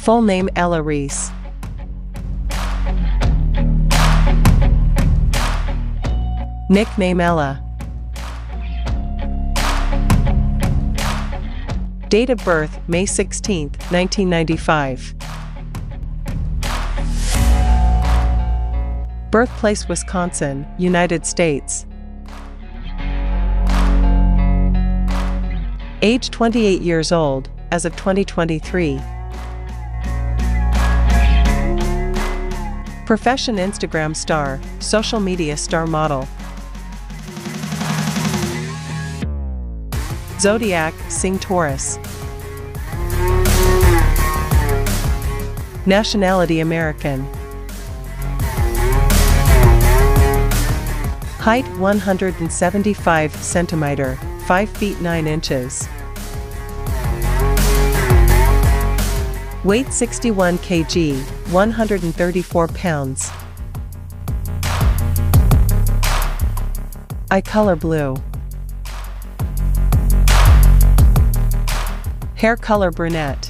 Full name Ella Reese. Nickname Ella. Date of birth May 16, 1995. Birthplace Wisconsin, United States. Age 28 years old, as of 2023. Profession Instagram star, social media star model. Zodiac, Sing Taurus. Nationality American. Height 175 centimeter, 5 feet 9 inches. Weight 61 kg, 134 pounds. Eye color blue. Hair color brunette.